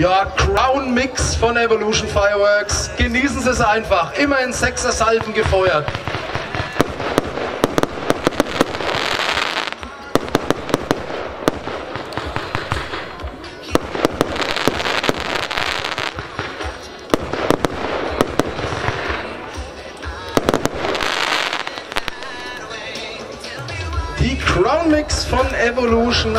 Ja, Crown Mix von Evolution Fireworks. Genießen Sie es einfach. Immer in sechs Salven gefeuert. Die Crown Mix von Evolution